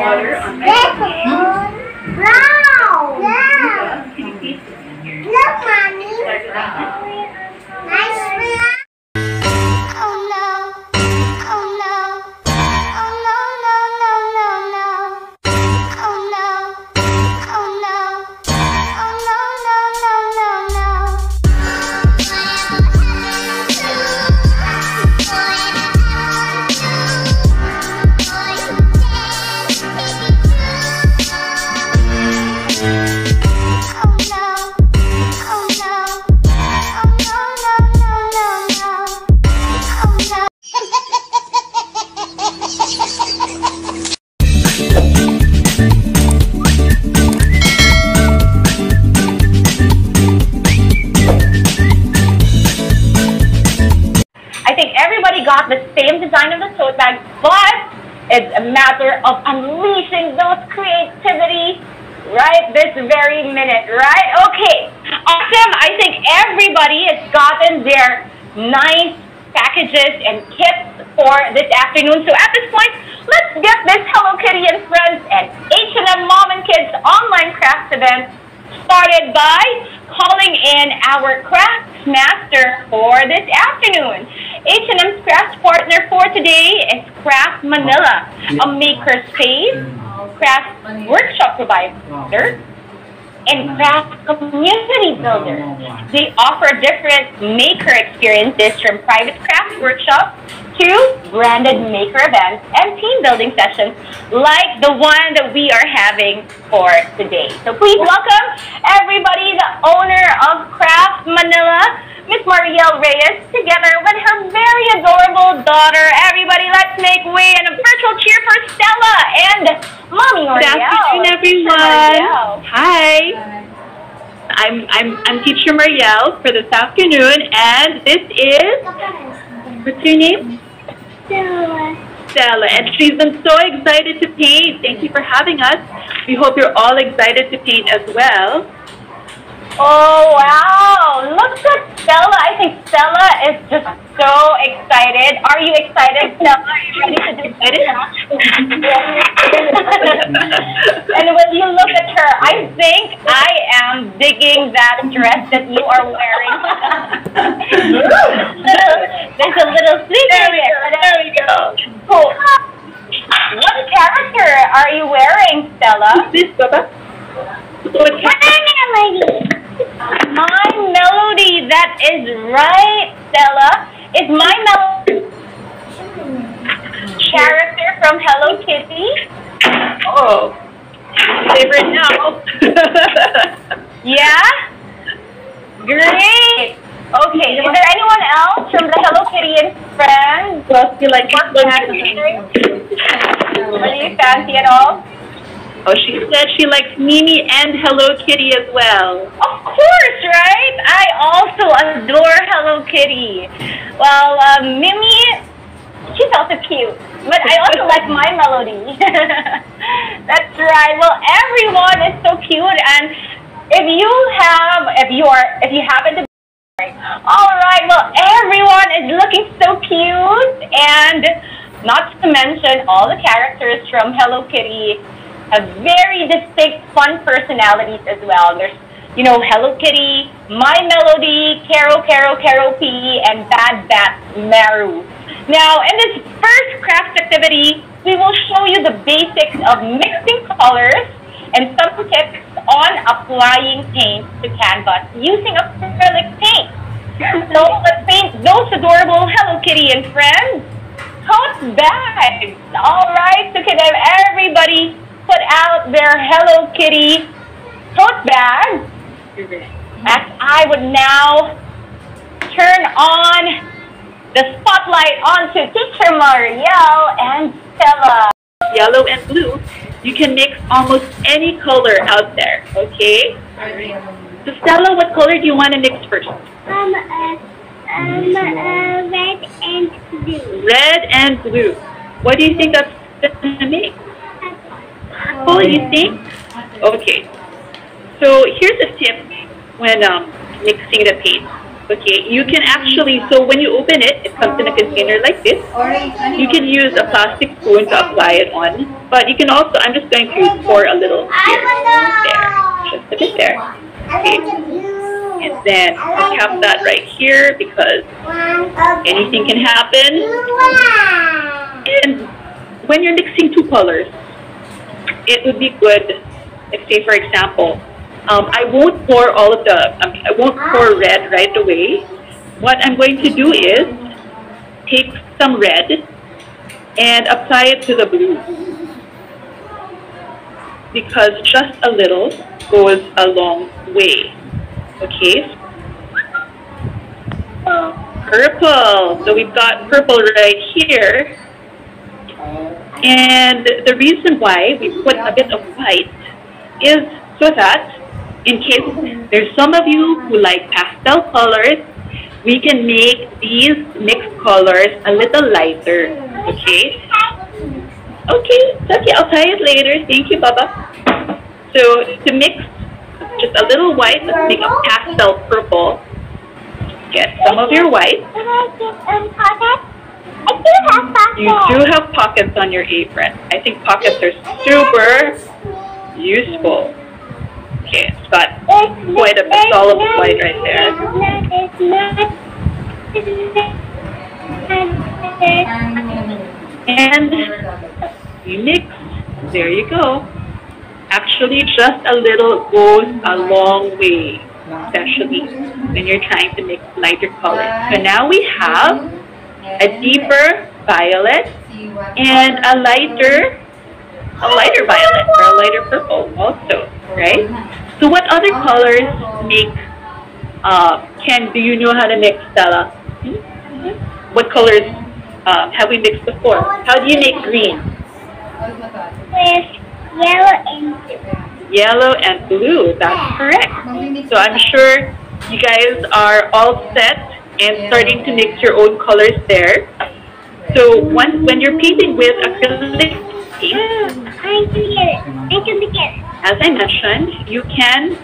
water on my same design of the tote bag, but it's a matter of unleashing those creativity right this very minute, right? Okay, awesome. I think everybody has gotten their nice packages and kits for this afternoon. So at this point, let's get this Hello Kitty and Friends and H&M Mom and Kids online craft event started by calling in our craft master for this afternoon. H&M's craft partner for today is Craft Manila, a maker space, craft workshop provider, and craft community builder. They offer different maker experiences from private craft workshops to branded maker events and team building sessions like the one that we are having for today. So please welcome everybody, the owner of Craft Manila, Miss Marielle Reyes, together with her very let's make way and a virtual cheer for Stella and Mommy Good Marielle. afternoon, everyone. Marielle. Hi. I'm I'm I'm Teacher Marielle for this afternoon, and this is what's your name? Stella. Stella, and she's been so excited to paint. Thank you for having us. We hope you're all excited to paint as well. Oh wow! Look at Stella. I think Stella is just so excited. Are you excited, Stella? Are you ready to do and when you look at her, I think I am digging that dress that you are wearing. There's a little sleeve There we go. There we go. Cool. What character are you wearing, Stella? This Baba. What My melody. That is right, Stella. Is my melody character from Hello Kitty? Oh, favorite now. Yeah? Great! Okay, is there anyone else from the Hello Kitty and Friends? Who else you like? What character? Are you fancy at all? Oh, she said she likes Mimi and Hello Kitty as well. Of course, right? I also adore Hello Kitty. Well, um, Mimi, she's also cute. But I also like my melody. That's right. Well, everyone is so cute, and if you have, if you are, if you happen to be, all right, well, everyone is looking so cute, and not to mention all the characters from Hello Kitty have very distinct, fun personalities as well. There's, you know, Hello Kitty, My Melody, Kero Kero Keroppi, and Bad Bat Maru. Now, in this first craft activity, we will show you the basics of mixing colors and some tips on applying paint to canvas using acrylic paint. So let's paint those adorable Hello Kitty and friends. Tote bags. All right, so can everybody put out their Hello Kitty tote bags? As I would now turn on the spotlight onto Teacher Marielle and Stella. Yellow and blue. You can mix almost any color out there, okay? So Stella, what color do you want to mix first? Um, uh, um, uh, red and blue. Red and blue. What do you think that's going to make? Purple, you think? Okay. So here's a tip when um, mixing the paint. Okay, you can actually, so when you open it, it comes in a container like this. You can use a plastic spoon to apply it on, but you can also, I'm just going to pour a little here, there, just a bit there. Okay, and then I'll cap that right here because anything can happen. And when you're mixing two colors, it would be good if, say, for example, um, I won't pour all of the, mean, I won't pour red right away. What I'm going to do is take some red and apply it to the blue. Because just a little goes a long way. Okay? Purple. So we've got purple right here. And the reason why we put a bit of white is so that in case there's some of you who like pastel colors, we can make these mixed colors a little lighter. Okay? Okay, okay. I'll try it later. Thank you, Baba. So to mix just a little white, let's make a pastel purple. Get some of your white. I do have pocket. You do have pockets on your apron. I think pockets are super useful. Okay, it's got quite a solid white right there. And you mix. There you go. Actually, just a little goes a long way, especially when you're trying to mix lighter colors. So now we have a deeper violet and a lighter, a lighter violet or a lighter purple also, right? So what other colors make, uh, Ken, do you know how to mix, Stella? Hmm? What colors uh, have we mixed before? How do you make green? With yellow and blue. Yellow and blue, that's correct. So I'm sure you guys are all set and starting to mix your own colors there. So when, when you're painting with acrylic paint, I can get it. I can get it. as I mentioned, you can,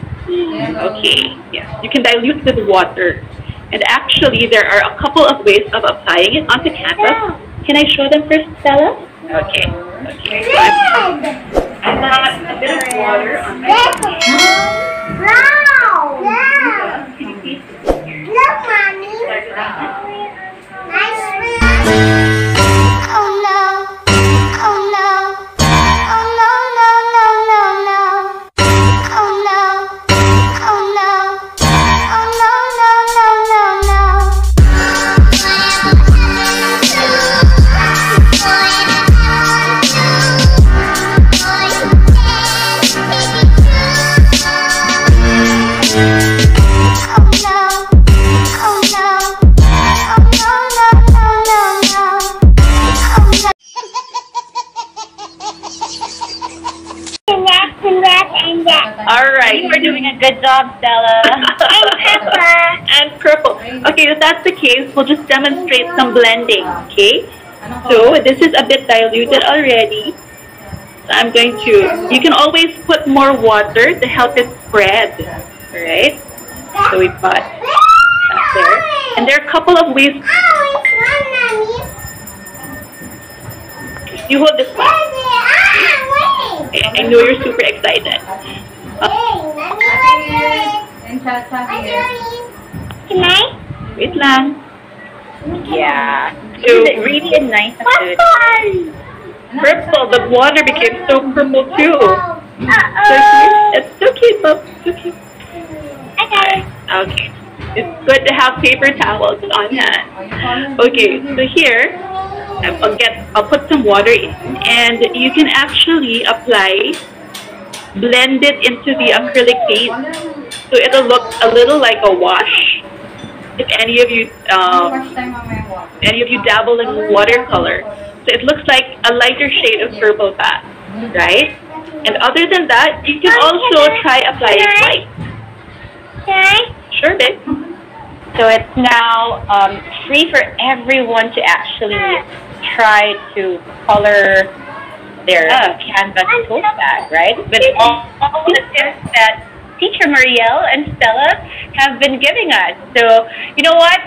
okay, yes, you can dilute with water. And actually, there are a couple of ways of applying it onto canvas. Can I show them first, Stella? Okay, okay. So I'm, a bit of water on my! Wow! Look, mommy. Just demonstrate some blending, okay? So this is a bit diluted already. So I'm going to, you can always put more water to help it spread, alright? So we've got that there. And there are a couple of ways, it's one, mommy. you hold this one. I I know you're super excited. Uh, Hey, let me. Can I? wait lang. Yeah. So, It's really a nice food. Purple, the water became so purple too. Uh-oh. cute. It's so cute, Bob. So cute. Okay. Okay. It's good to have paper towels on hand. Okay, so here, I'll get, I'll put some water in, and you can actually apply, blend it into the acrylic paint, so it'll look a little like a wash. If any of you, um, any of you dabble in watercolor, so it looks like a lighter shade of purple bath, right? And other than that, you can also try applying white. Can I? Sure, babe. So it's now um, free for everyone to actually try to color their Ah. canvas tote bag, right? With all, all the tips that Teacher Marielle and Stella have been giving us. So, you know what?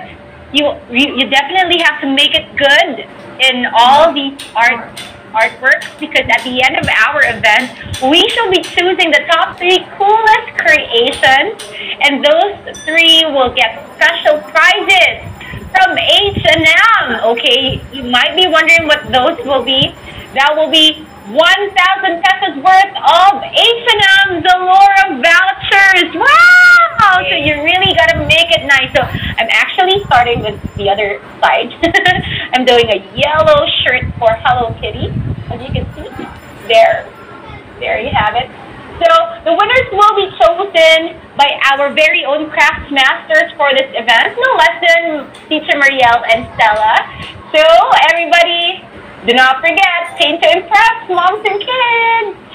You, you, definitely have to make it good in all these art artworks because at the end of our event, we shall be choosing the top three coolest creations, and those three will get special prizes from H&M. Okay, you might be wondering what those will be. That will be 1,000 pesos worth of H&M Zalora vouchers. Wow! So you really got to make it nice. So I'm actually starting with the other side. I'm doing a yellow shirt for Hello Kitty. As you can see, there. There you have it. So the winners will be chosen by our very own crafts masters for this event, no less than Teacher Marielle and Stella. So everybody, do not forget, paint to impress moms and kids.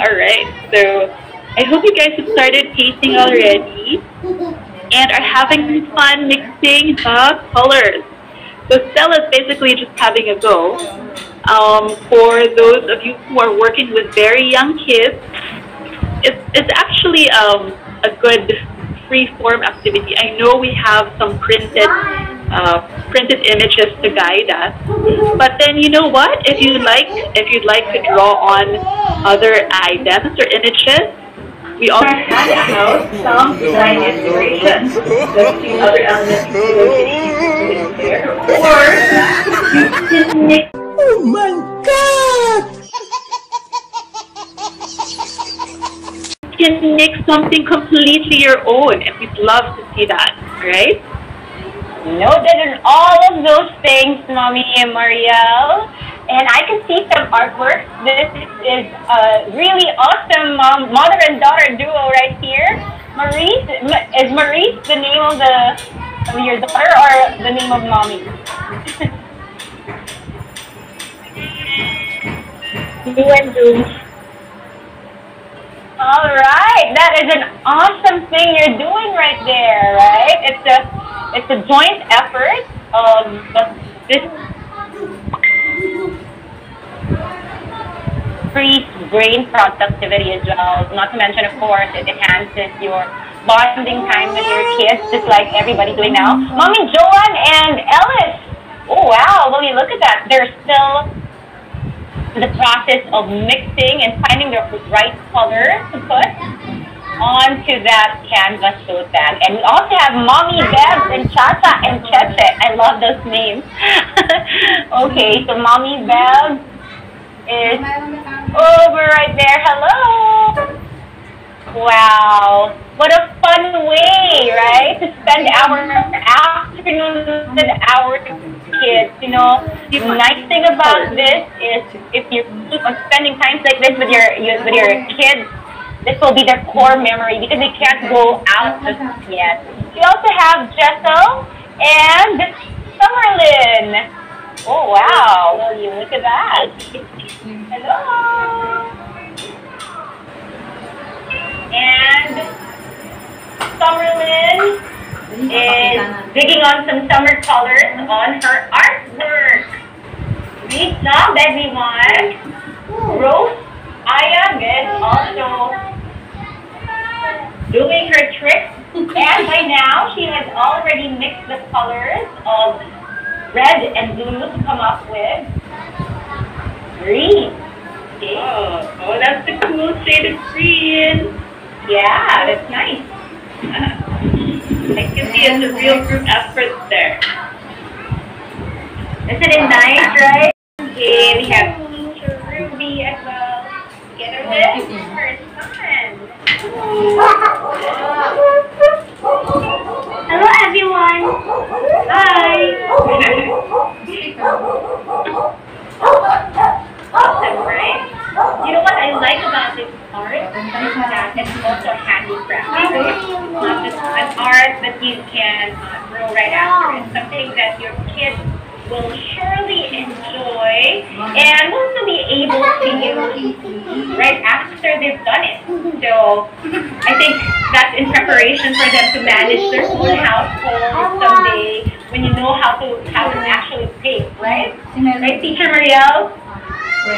All right. So I hope you guys have started painting already and are having some fun mixing the colors. So Stella's basically just having a go. Um, for those of you who are working with very young kids, it's, it's actually um, a good free form activity. I know we have some printed uh, printed images to guide us, but then you know what? If you like, if you'd like to draw on other items or images, we also have some design inspiration. Let's other elements there. Or you can mix can make something completely your own, and we'd love to see that, right? Noted in all of those things, Mommy and Marielle. And I can see some artwork. This is a really awesome um, mother and daughter duo right here. Maurice, is Maurice the name of the of your daughter or the name of mommy? Do and do. All right, that is an awesome thing you're doing right there, right? It's a it's a joint effort um, of this increased brain productivity as well. Not to mention, of course, it enhances your bonding time with your kids, just like everybody's doing now. Mommy Joan and Ellis. Oh wow, will you look at that? They're still in the process of mixing and finding the right color to put onto that canvas tote bag. And we also have Mommy Bebs and Chacha and Cheche. I love those names. okay, so Mommy Bebs is over right there. Hello. Wow. What a fun way, right? To spend our afternoon with kids. You know, the nice thing about this is if you keep on spending times like this with your with your kids, this will be their core memory because they can't go out just yet. We also have Jessel and Summerlin. Oh wow, will you look at that? Hello. And Summerlin is digging on some summer colors on her artwork. Great job, everyone. Rose Ayag is also doing her trick. And by now, she has already mixed the colors of red and blue to come up with green. Okay. Oh, oh, that's the cool shade of green. Yeah, that's nice. I can see it's a real group effort there. Isn't it nice, right? Okay, we have teacher Ruby as well. Together with her son. Hello, everyone. awesome, right? You know what I like about this art is that it's also handicraft. It's an art that you can uh, throw right after. It's something that your kids will surely enjoy and will also be able to use right after they've done it. So I think that's in preparation for them to manage their own household someday when you know how to how to actually paint, right? Right, Teacher Marielle?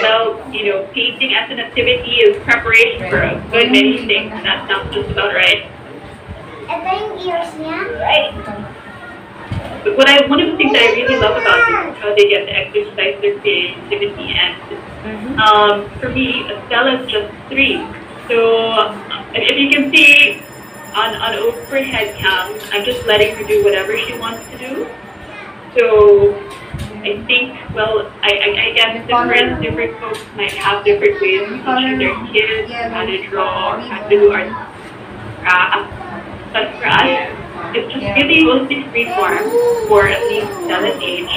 So you know, painting as an activity is preparation for a good many things, and that sounds just about right. Ito yung ears niya. Right. But what I, one of the things that I really love about this is how they get to exercise their creativity. And um, for me, Estella's just three. So uh, if you can see on, on overhead cam, I'm just letting her do whatever she wants to do. So I think, well, I, I, I guess different, different folks might have different ways of teaching their kids how to draw, how to do art craft. But for us, it's just really mostly free form for at least seven age.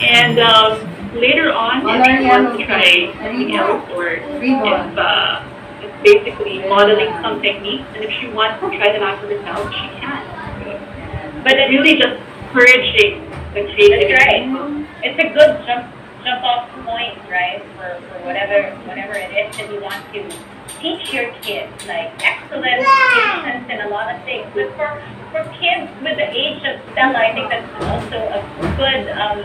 And um, later on, if she wants to try something else or if uh, it's basically modeling some techniques, and if she wants to try them out for herself, she can. But it's really just encouraging the creativity. That's right. It's a good jump jump off point, right? For, for whatever whatever it is that you want to teach your kids, like excellence, patience, and a lot of things. But for for kids with the age of Stella, I think that's also a good um,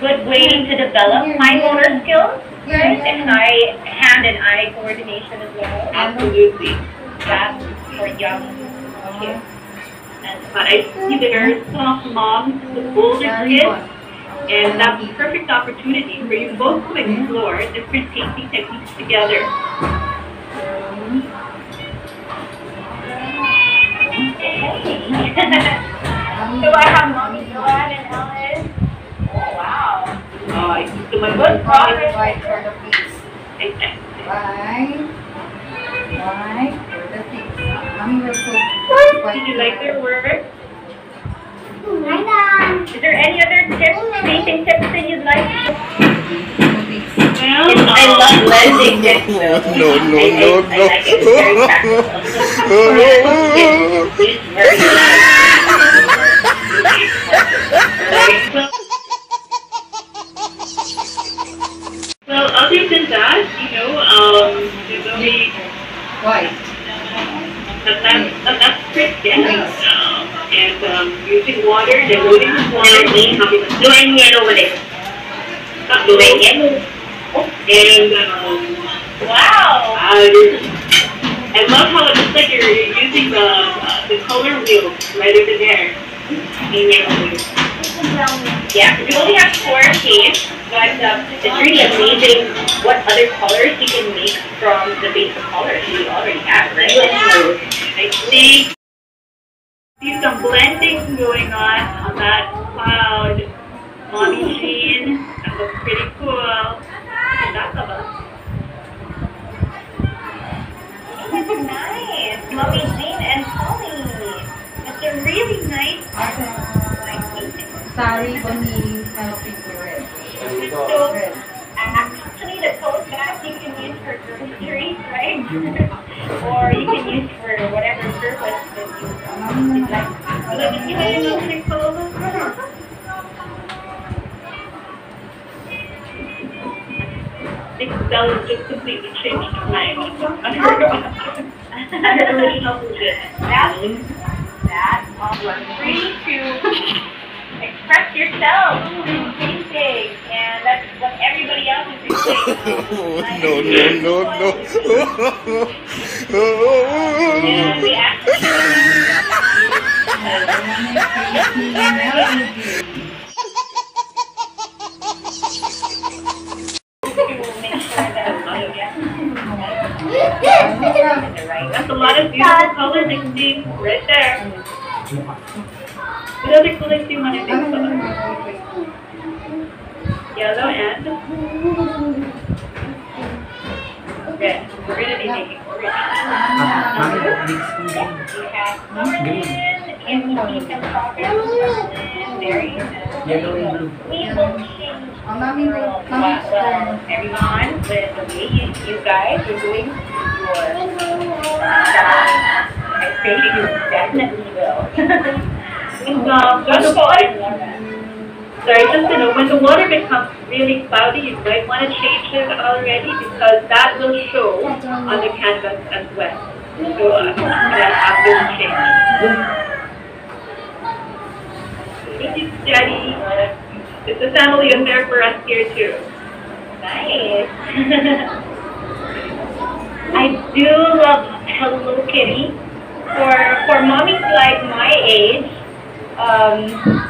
good way to develop fine motor skills, right? And eye hand and eye coordination as well. Absolutely. That's for young kids. And But I see there are some moms with older kids, and that's a perfect opportunity for you both to explore different painting techniques together. so I have mommy Joanne and Ellen. Oh wow. Oh, I see so much Good progress. Right for the feet. Okay. Right. Right for the feet. Mommy will put white Did you like their work? Hi, Dad. Is there any other tips, painting tips that you'd like to share? Well, I love blending this. No, no, no, no, I, I, I like it. It's very practical. It's very well, other than that, you know, um, that, that, that's yeah. Um, and um, using water, diluting with water, Blue and yellow with it. not Blue and Wow. I love how it looks like you're, using the the color wheel right over there. Yeah, we only have four paints, but um, it's really amazing what other colors you can make from the basic colors you already have, right? I see. See some blending going on on that cloud. Mommy Jean, that looks pretty cool. And that's of us. nice. Mommy Jean and Polly. It's a really nice, nice painting. Sari, Bonnie, Selfie, red. So, Red. actually, the tote bag you can use for groceries, right? or you can use for whatever purpose that you you'd like. Look at you, little Nicole. I think Stella's just completely changed her mind on her, on her original position. That's, that's all. You're free to express yourself through painting, and that's what everybody else is doing. no, no, no, no. And we actually the water becomes really cloudy, you might want to change it already because that will show on the canvas as well. So uh, that after the change. Thank you, Daddy. It's a family affair for us here too. Nice. I do love Hello Kitty. For for mommies like my age, um,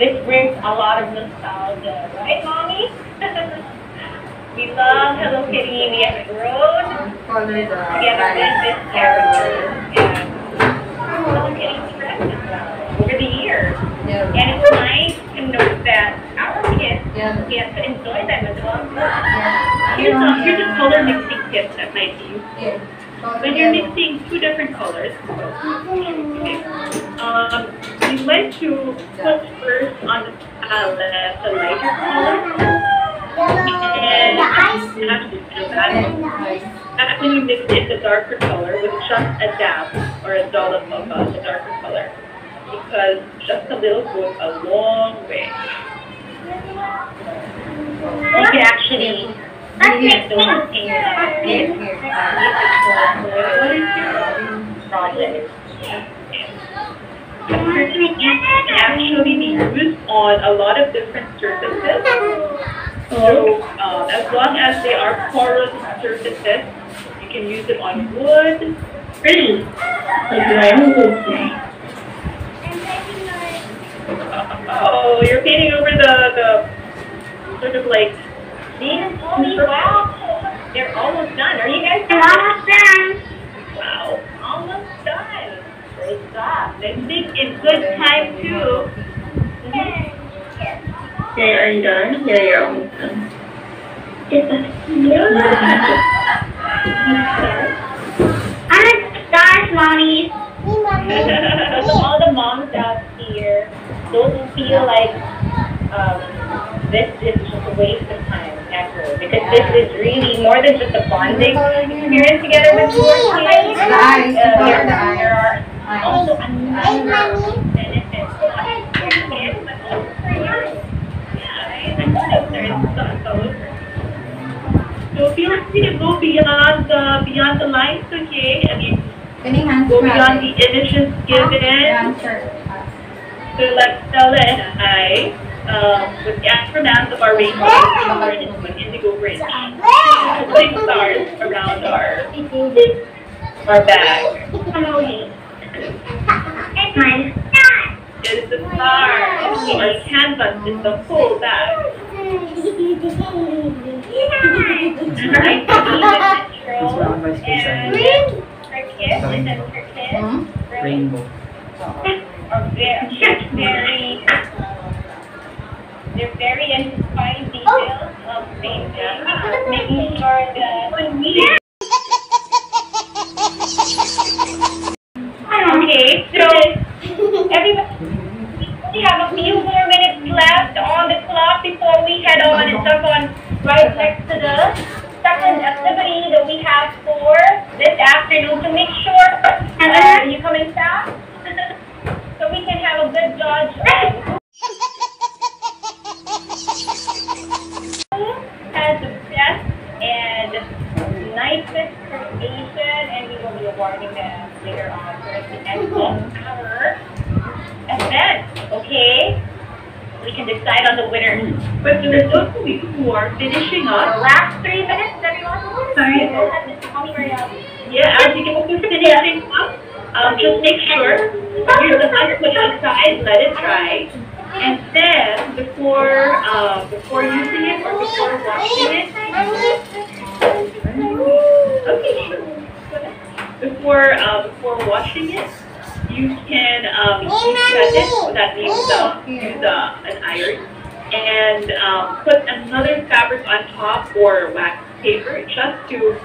this brings a lot of nostalgia, right, mommy? we love Hello Kitty. We have grown the together with this character and Hello friends over the years. Yeah. And it's nice to know that our kids Yeah. get to enjoy them as well. Yeah. Here's a, here's a color mixing tip that might be useful. Yeah. When you're mixing two different colors, um, you like to put first on the palette the lighter color, and after you mix in the darker color with just a dab or a dollop of uh, the darker color, because just a little goes a long way. You can actually things Here, here. What is can actually be used on a lot of different surfaces. So, um, as long as they are porous surfaces, you can use it on wood. Pretty. Oh, you're painting over the, the sort of like, These, oh, wow, they're almost done. Are you guys done? Almost done. wow. Almost done. Great job. Next week is good time too. Okay, are you done? Yeah, you're almost done. I'm a stars, mommy. so all the moms out here, don't feel like um, this is just a waste of time because this is really more than just a bonding experience together with your kids. The eyes. Uh, there, there are also Hey, another mommy. benefits not just for your kids but also for yours. Yeah, right? I know there's some. So feel free to go beyond the beyond the lines, okay? I mean, go beyond the images given. So like Stella and I, um, with the acronyms of our rainbow, we learned into an indigo bridge. Putting stars around our our bag. It's my star. It is the star. Our canvas is the whole bag. Nice to meet Metro and her kids, and then her kids. Hmm? Rainbow. are very, very, they're very inspiring details of painting, uh, making sure that. Sorry. Yeah, as you get finishing up, um, just make sure you're the one put aside, let it dry. And then, before, uh, before using it or before washing it, okay. Before, uh, before washing it, you can, um, use it, that means, uh, use, uh, an iron, and, um, put another fabric on top or wax paper just to keep,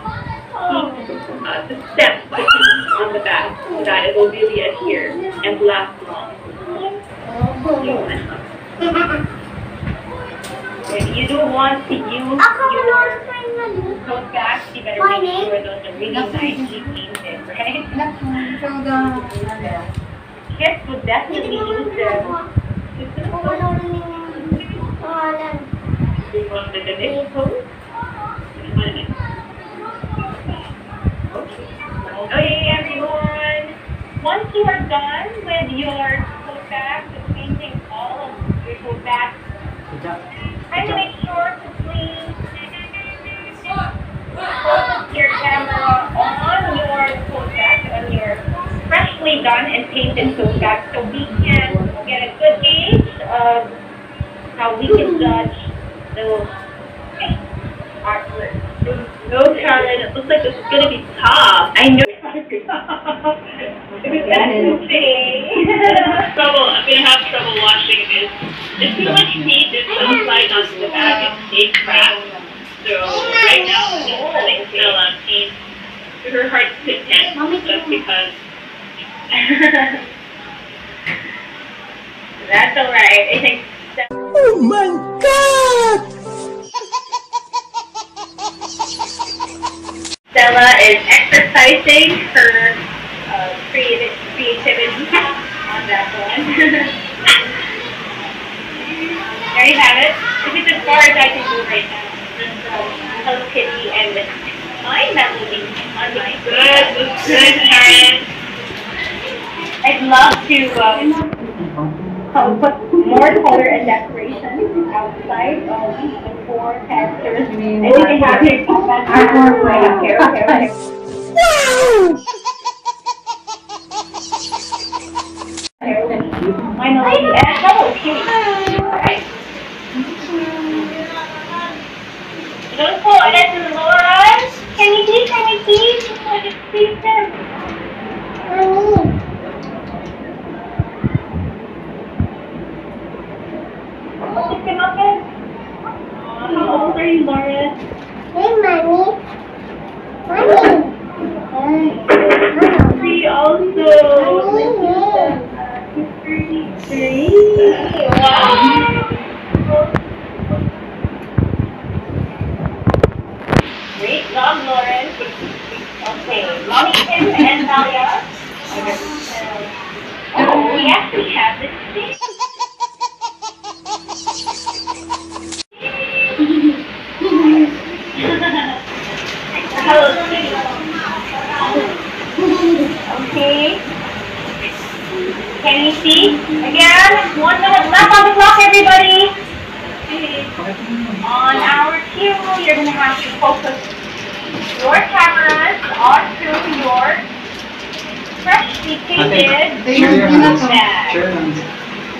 uh, the steps on the back so that it will really adhere and last long. If you don't want to use your tote bags, you better make sure those are really nicely painted, right? Look, show the. Kids would definitely use them. The next pose. done with your back, the painting all of your back. Good job. Try to make sure to clean your camera on your coat back, on your freshly done and painted coat back, so we can get a good gauge of how we can judge the artwork. No, Carolyn, it looks like this is going to be tough. I know. trouble. I'm gonna have trouble washing this. There's too much heat. There's some slide onto the bag. It's stayed cracked. So right now, I'm just telling Stella, please, to her heart's content, just because. That's alright. I think Oh my God! Stella is exercising her uh, creative creativity on that one. there you have it. This is as far as I can do right now. Just Hello Kitty and with my melody on my Good, looks good, Karen. I'd love to um, uh, put more color and decoration outside of the four characters. You mean And we can have it Artwork, right? Okay, okay, okay. My melody and hello, Kitty. Alright. Don't pull it to Laura. Can you please, can you please? Can you please, them? Mommy. Pick them up then. Are you, Laura? Hey, mommy. Mommy. Mommy. Three also. Mommy. Three. Wow. Great job, Lauren. Okay, Mommy Kim and Talia. Oh, we actually have this Can? Again, one minute left on the clock, everybody. On our cue, you're going to have to focus your cameras onto your freshly painted They yung bag. Share.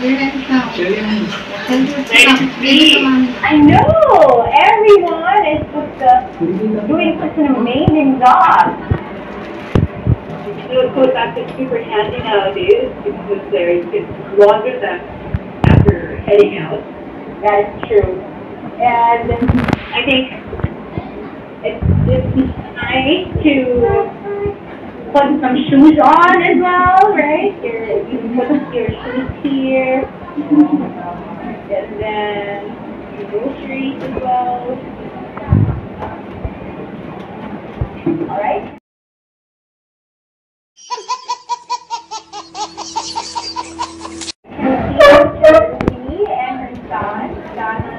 Your hands now. Share your hands. Tell your to stop. see. Dito ka, mami. I know! Everyone is just uh, doing such an amazing job. You know, it goes back to super handy nowadays because there you can launder them after heading out. That is true. And I think it's, it's nice to put some shoes on as well, right? Your, you can put your shoes here. And then your groceries as well. All right?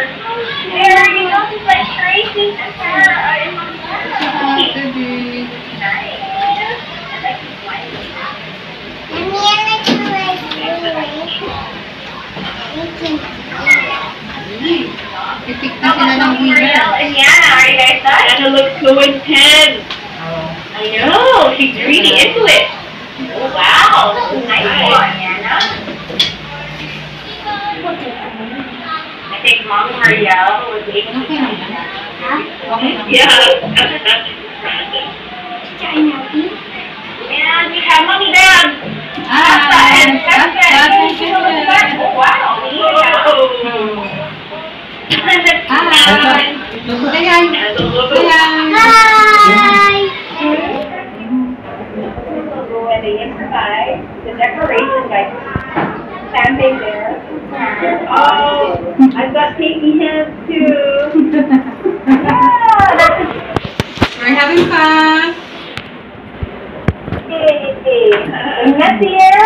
There, you know, it's like crazy uh, Ah, baby. Sila ng winner. Mariel and Yana, are you guys done? Anna looks so intense. I know, she's really into it. Oh, wow, nice one, think Mom Mariel was able to Okay na. Okay na. Yeah, that's, that's impressive. And we have Mommy Dad. Ah, and that's Tessa. that's she was the best. Wow. Whoa. Ayan. And the logo. Ayan. Hi. And they improvise the decoration by standing there. Oh, I've got taky hands too. We're having fun. Yay. And Messier.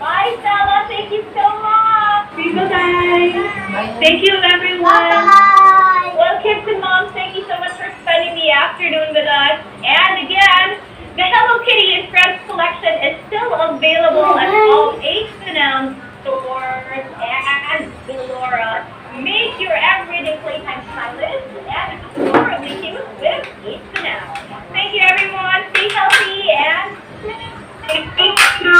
Bye, Stella. Thank you so much. Bye-bye. Thank you, everyone. Bye. Well, kids and moms, thank you so much for spending the afternoon with us. And again, the Hello Kitty and Friends collection is still available at all H&M stores and Zalora. Make your everyday playtime stylish and adorably cute with H&M. Thank you, everyone. Stay healthy and... Thank you.